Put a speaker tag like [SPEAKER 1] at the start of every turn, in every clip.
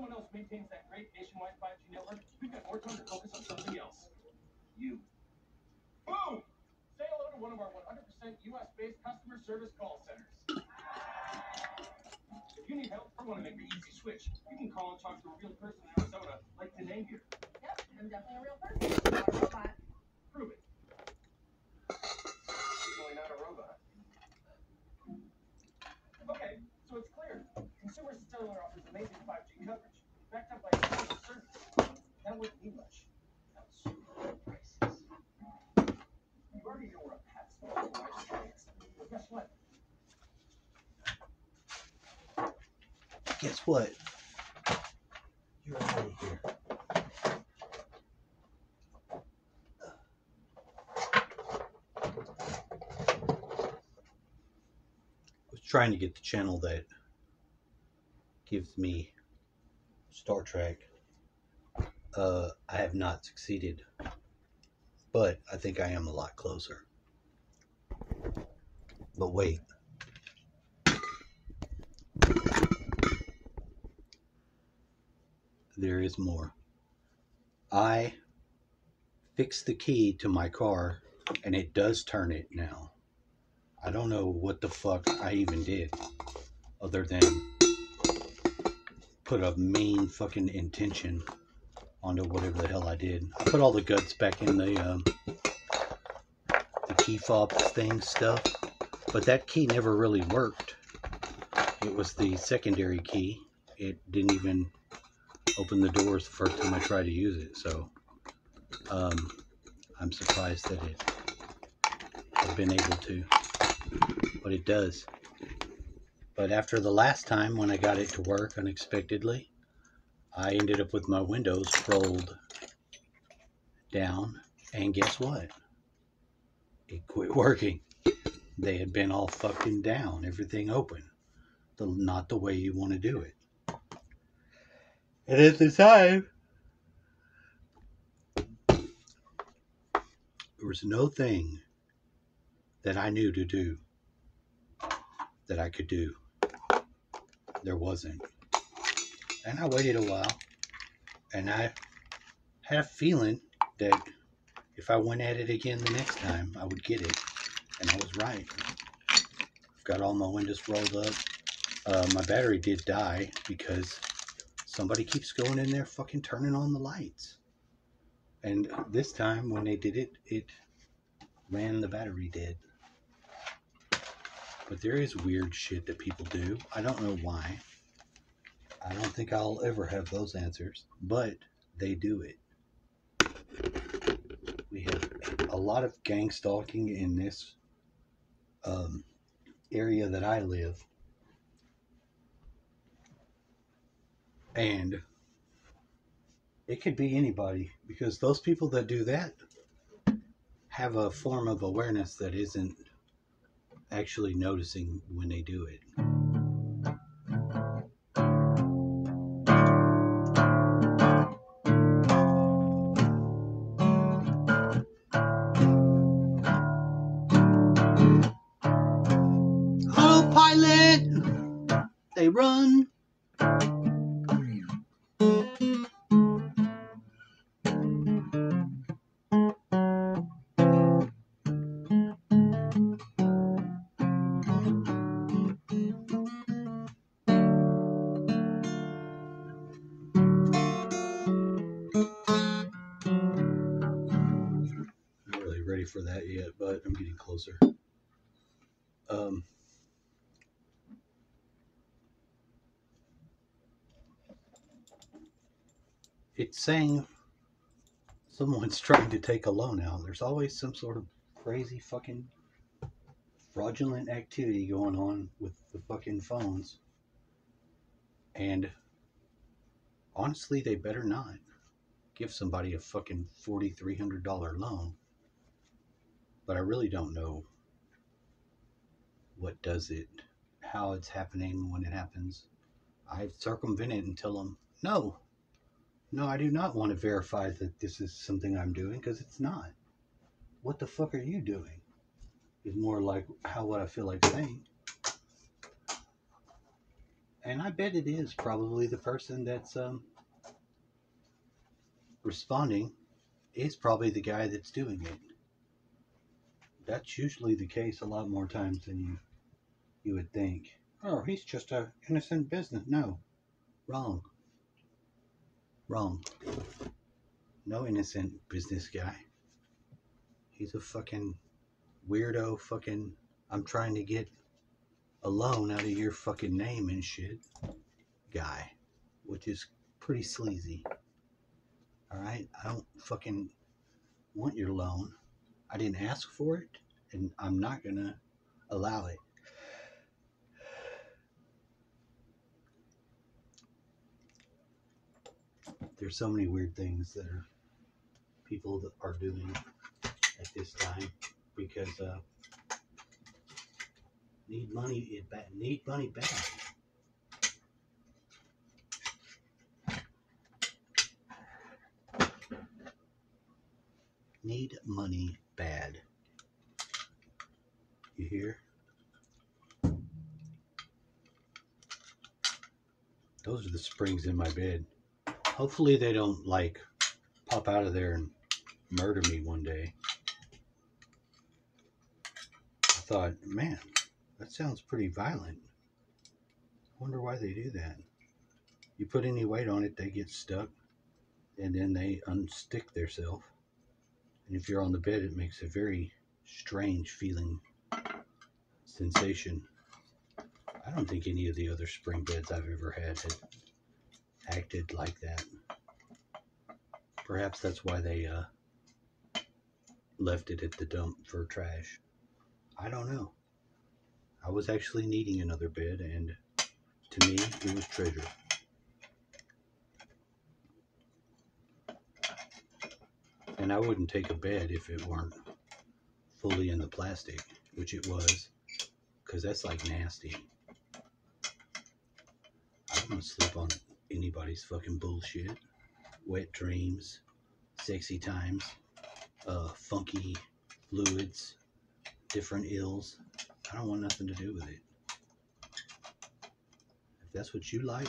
[SPEAKER 1] someone else maintains that great nationwide 5G network, we've got more time to focus on something else. You. Boom! Say hello to one of our 100% US-based customer service call centers. If you need help or want to make the easy switch, you can call and talk to a real person in Arizona, like Danae here.
[SPEAKER 2] Yep, I'm definitely a real person, not a robot.
[SPEAKER 1] Prove it. Definitely not a robot. Okay, so it's clear. Consumer Cellular offers amazing 5G coverage, backed up by exclusive service. That wouldn't need much. That was super low prices. You already know we're a pet store, so why just try it? Well, guess what?
[SPEAKER 3] Guess what? You're out of here. I was trying to get the channel that gives me Star Trek. Uh, I have not succeeded, but I think I am a lot closer. But wait. there is more. I fixed the key to my car and it does turn it now. I don't know what the fuck I even did other than put a main fucking intention onto whatever the hell I did. I put all the guts back in the um, the key fob thing stuff, but that key never really worked. It was the secondary key. It didn't even open the doors the first time I tried to use it. So um, I'm surprised that it has been able to, but it does. But after the last time when I got it to work unexpectedly, I ended up with my windows rolled down, and guess what? It quit working. They had been all fucking down, everything open. The, not the way you want to do it. And at the time, there was no thing that I knew to do that I could do. There wasn't. And I waited a while, and I had a feeling that if I went at it again the next time, I would get it. And I was right. I've got all my windows rolled up. Uh, my battery did die because somebody keeps going in there fucking turning on the lights. And this time when they did it, it ran the battery dead. But there is weird shit that people do. I don't know why. I don't think I'll ever have those answers, but they do it. We have a lot of gang stalking in this um, area that I live. And it could be anybody because those people that do that have a form of awareness that isn't actually noticing when they do it. For that yet, but I'm getting closer. Um, it's saying someone's trying to take a loan out. There's always some sort of crazy fucking fraudulent activity going on with the fucking phones. And honestly, they better not give somebody a fucking $4,300 loan. But I really don't know what does it, how it's happening, when it happens. I circumvent it and tell them, no, no, I do not want to verify that this is something I'm doing because it's not. What the fuck are you doing? Is more like how what I feel like saying. And I bet it is probably the person that's um, responding is probably the guy that's doing it. That's usually the case a lot more times than you you would think. Oh, he's just a innocent business. No, wrong. Wrong. No innocent business guy. He's a fucking weirdo. Fucking. I'm trying to get a loan out of your fucking name and shit. Guy, which is pretty sleazy. All right, I don't fucking want your loan. I didn't ask for it, and I'm not gonna allow it. There's so many weird things that are people that are doing at this time because uh, need money bad need money back. Need money bad. You hear? Those are the springs in my bed. Hopefully they don't like pop out of there and murder me one day. I thought, man, that sounds pretty violent. I wonder why they do that. You put any weight on it, they get stuck, and then they unstick themselves. And if you're on the bed, it makes a very strange feeling sensation. I don't think any of the other spring beds I've ever had had acted like that. Perhaps that's why they uh, left it at the dump for trash. I don't know. I was actually needing another bed, and to me, it was treasure. And I wouldn't take a bed if it weren't fully in the plastic, which it was, because that's like nasty. I don't want to sleep on anybody's fucking bullshit. Wet dreams, sexy times, uh, funky fluids, different ills. I don't want nothing to do with it. If that's what you like,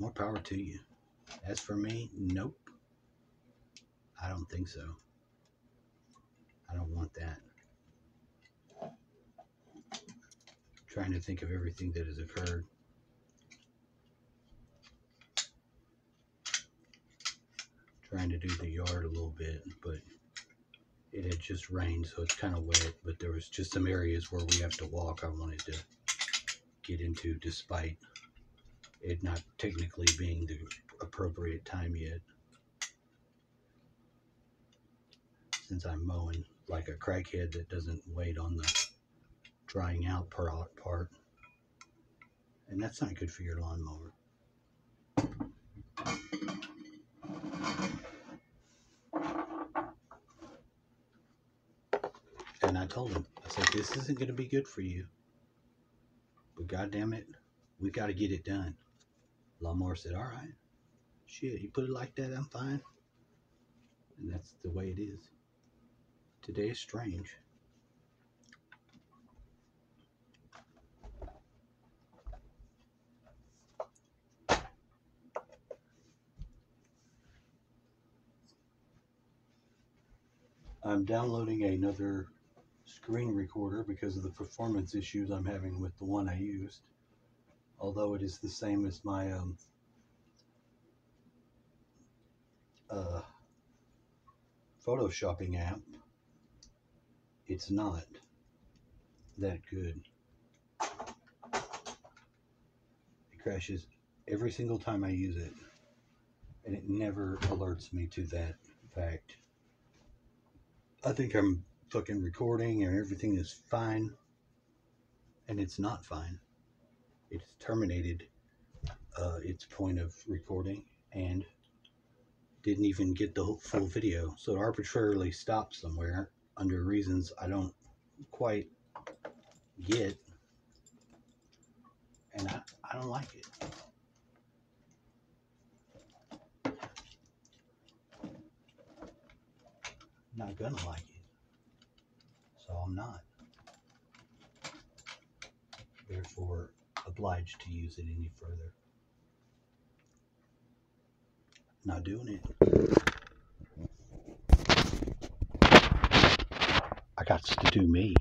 [SPEAKER 3] more power to you. As for me, nope. I don't think so. I don't want that. trying to think of everything that has occurred. Trying to do the yard a little bit, but it had just rained, so it's kind of wet. But there was just some areas where we have to walk. I wanted to get into, despite it not technically being the appropriate time yet. Since I'm mowing like a crackhead that doesn't wait on the drying out part, and that's not good for your lawnmower. And I told him, I said, this isn't going to be good for you. But goddamn it, we got to get it done. Lawnmower said, all right. Shit, you put it like that, I'm fine. And that's the way it is. Today is strange. I'm downloading another screen recorder because of the performance issues I'm having with the one I used. Although it is the same as my um, uh, photoshopping app, it's not that good. It crashes every single time I use it, and it never alerts me to that fact. I think I'm fucking recording and everything is fine, and it's not fine. It's terminated uh, its point of recording and didn't even get the full video. So it arbitrarily stopped somewhere under reasons I don't quite get, and I, I don't like it. not gonna like it. So I'm not. Therefore, obliged to use it any further. Not doing it. I got to do me.